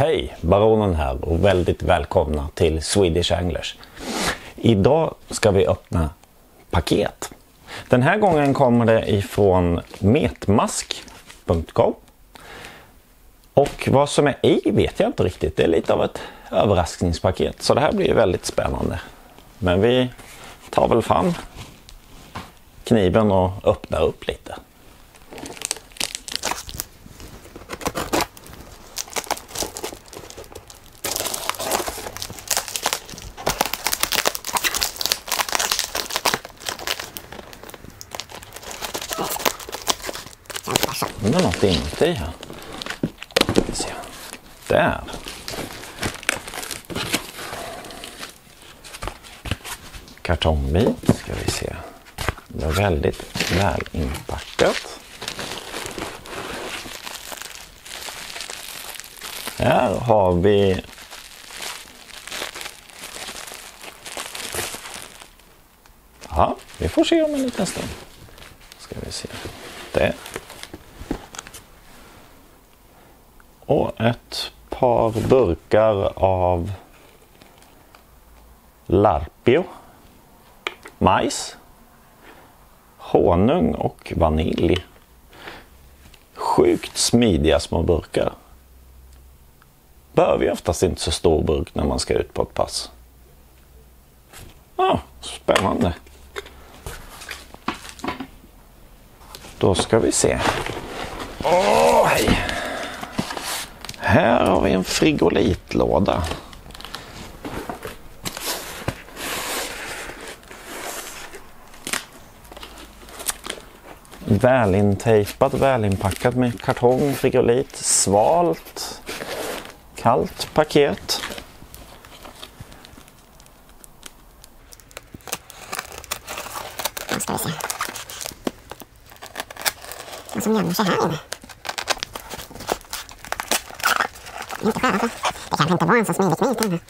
Hej! Baronen här och väldigt välkomna till Swedish Anglers. Idag ska vi öppna paket. Den här gången kommer det ifrån metmask.com. Och vad som är i vet jag inte riktigt. Det är lite av ett överraskningspaket. Så det här blir väldigt spännande. Men vi tar väl fram kniven och öppnar upp lite. Det är något inuti här. Där. Kartongbit ska vi se. Det är väldigt väl inpackat. Här har vi Ja, vi får se om en liten stund. Ska vi se. Det. Och ett par burkar av Larpio. Majs. Honung och vanilj. Sjukt smidiga små burkar. Behöver ju oftast inte så stor burk när man ska ut på ett pass. Ja, spännande. Då ska vi se. Åh, hej. Här har vi en frigolitlåda. Välintejpat, välinpackat med kartong, frigolit, svalt, kallt paket. Ska vi se. Vad som gömmer sig här inne. Inte skära på. Det kanske inte var en så smidig kniv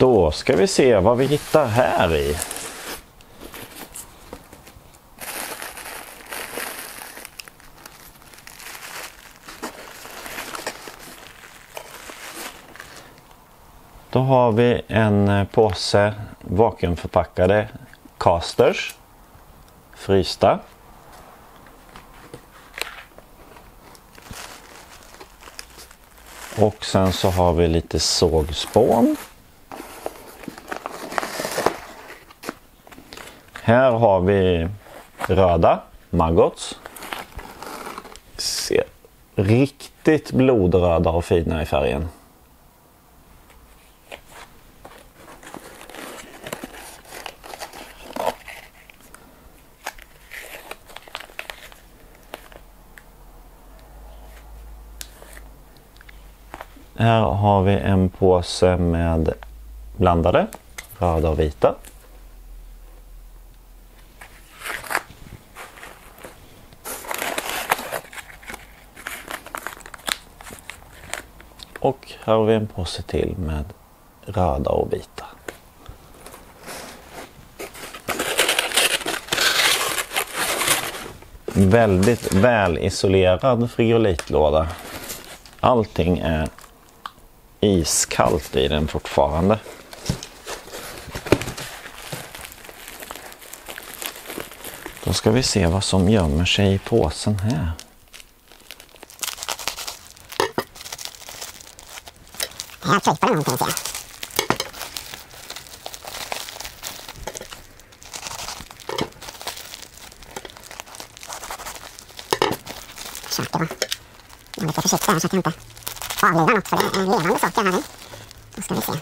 Då ska vi se vad vi hittar här i. Då har vi en eh, påse vakuumförpackade casters. Frysta. Och sen så har vi lite sågspån. Här har vi röda maggots. Ser riktigt blodröda och fina i färgen. Här har vi en påse med blandade röda och vita. Och här har vi en påse till med röda och vita. Väldigt välisolerad frigolitlåda. Allting är iskallt i den fortfarande. Då ska vi se vad som gömmer sig i påsen här. Här tejpar det någonting ser jag. Försöker vara lite försiktig här så att jag inte avlivar något för det är levande saker här i. Då ska vi se.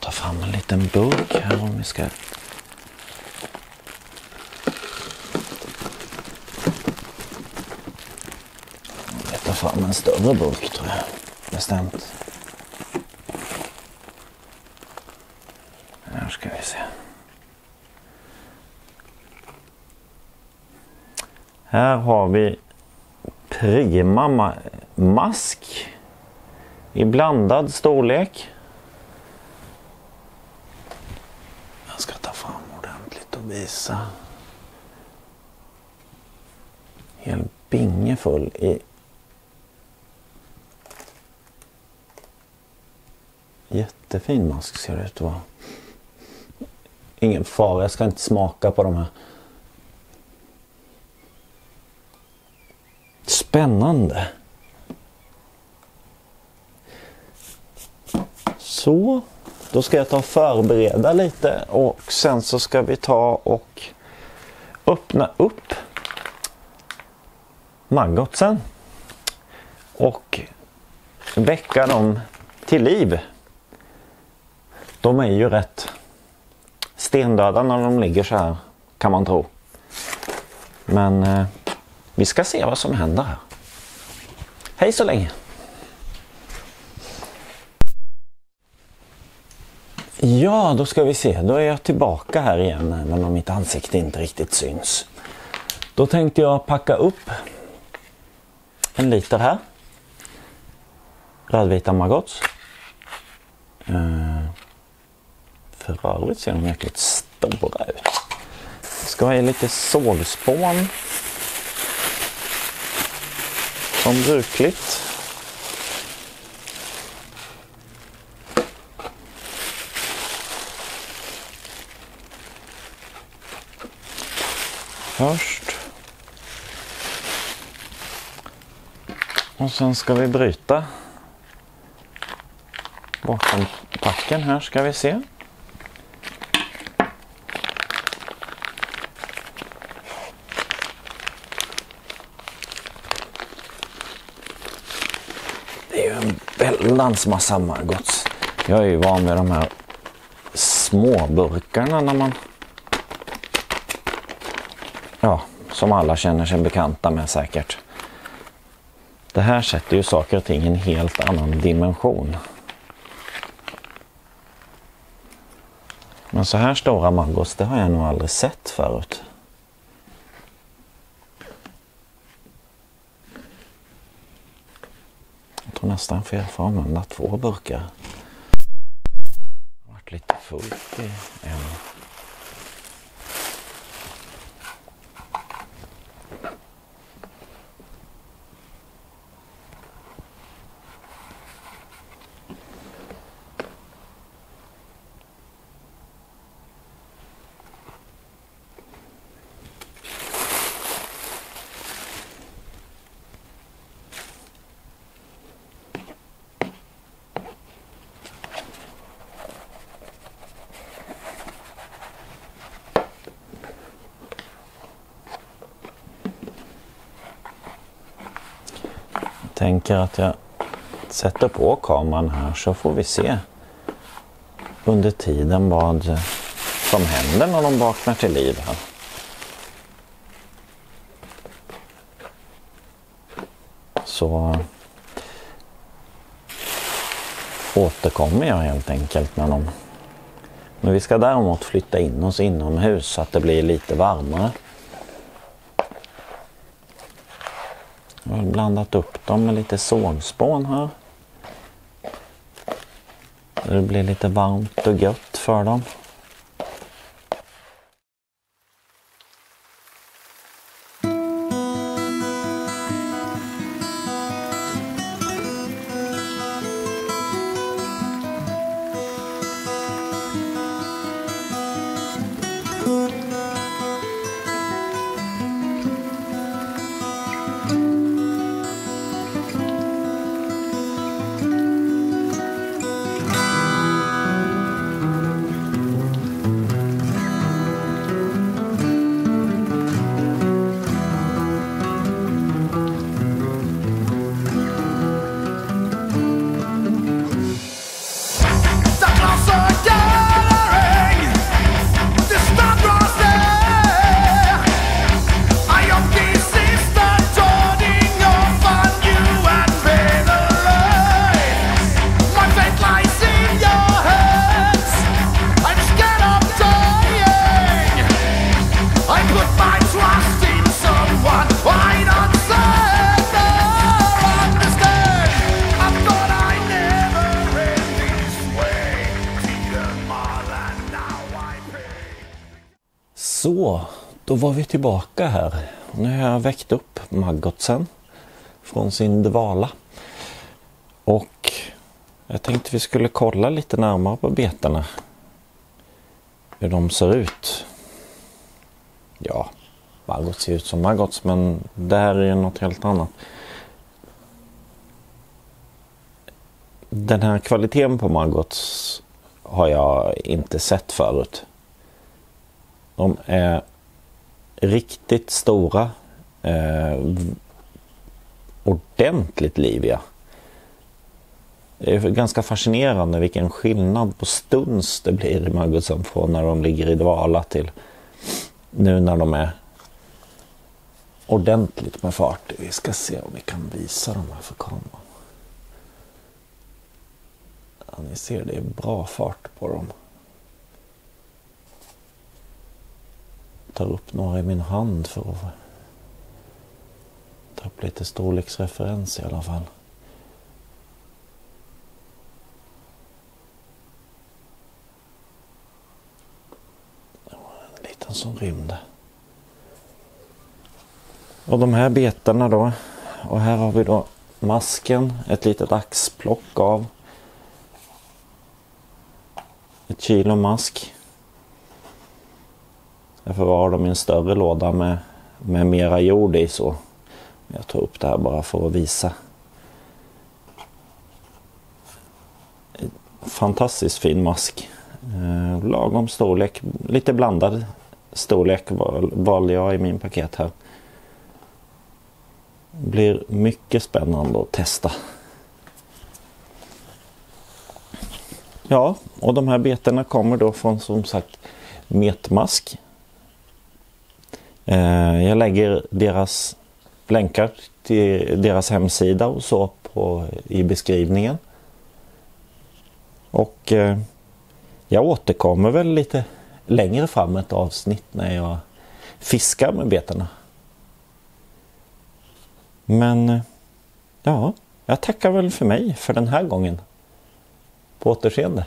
Ta fram en liten burk här om vi ska fram en större burk tror jag. Bestämt. Här ska vi se. Här har vi Prima mask i blandad storlek. Jag ska ta fram ordentligt och visa. Hel binge full i Jättefin mask ser det ut att vara. Ingen fara, jag ska inte smaka på de här. Spännande. Så, då ska jag ta och förbereda lite och sen så ska vi ta och öppna upp maggotsen och väcka dem till liv. De är ju rätt stendöda när de ligger så här kan man tro. Men eh, vi ska se vad som händer här. Hej så länge! Ja, då ska vi se. Då är jag tillbaka här igen även om mitt ansikte inte riktigt syns. Då tänkte jag packa upp en liter här. Rödvita Margots. Eh, för övrigt ser de jäkligt stora ut. Jag ska ha i lite sågspån. Som brukligt. Först. Och sen ska vi bryta. Bakom packen här ska vi se. Det är ju en väldans massa Margots. Jag är ju van vid de här små burkarna när man ja, som alla känner sig bekanta med säkert. Det här sätter ju saker och ting i en helt annan dimension. Men så här stora mangos, det har jag nog aldrig sett förut. Jag tror nästan fel för att använda två burkar. Det har varit lite fullt i en. Tänker att jag sätter på kameran här så får vi se under tiden vad som händer när de vaknar till liv här. Så återkommer jag helt enkelt när de... Men vi ska däremot flytta in oss inomhus så att det blir lite varmare. Jag har blandat upp dem med lite sågspån här. Det blir lite varmt och gött för dem. Så, då var vi tillbaka här. Nu har jag väckt upp Maggotsen från sin dvala. Och jag tänkte vi skulle kolla lite närmare på betarna. Hur de ser ut. Ja, Maggots ser ut som Maggots men det här är ju något helt annat. Den här kvaliteten på Maggots har jag inte sett förut. De är riktigt stora. Eh, ordentligt liviga. Det är ganska fascinerande vilken skillnad på stuns det blir i Maggotsen från när de ligger i dvala till nu när de är ordentligt med fart. Vi ska se om vi kan visa dem här för kameran. Ja, ni ser, det är bra fart på dem. Tar upp några i min hand för att ta upp lite storleksreferens i alla fall. Det var en liten som rymde. Och de här betarna då. Och här har vi då masken, ett litet axplock av ett kilo mask. Jag förvarar dem i en större låda med, med mera jord i så. Jag tar upp det här bara för att visa. Fantastiskt fin mask. Eh, lagom storlek, lite blandad storlek valde jag i min paket här. Blir mycket spännande att testa. Ja, och de här betena kommer då från som sagt metmask Eh, jag lägger deras länkar till deras hemsida och så på, i beskrivningen. Och eh, jag återkommer väl lite längre fram ett avsnitt när jag fiskar med betarna. Men eh, ja, jag tackar väl för mig för den här gången. På återseende.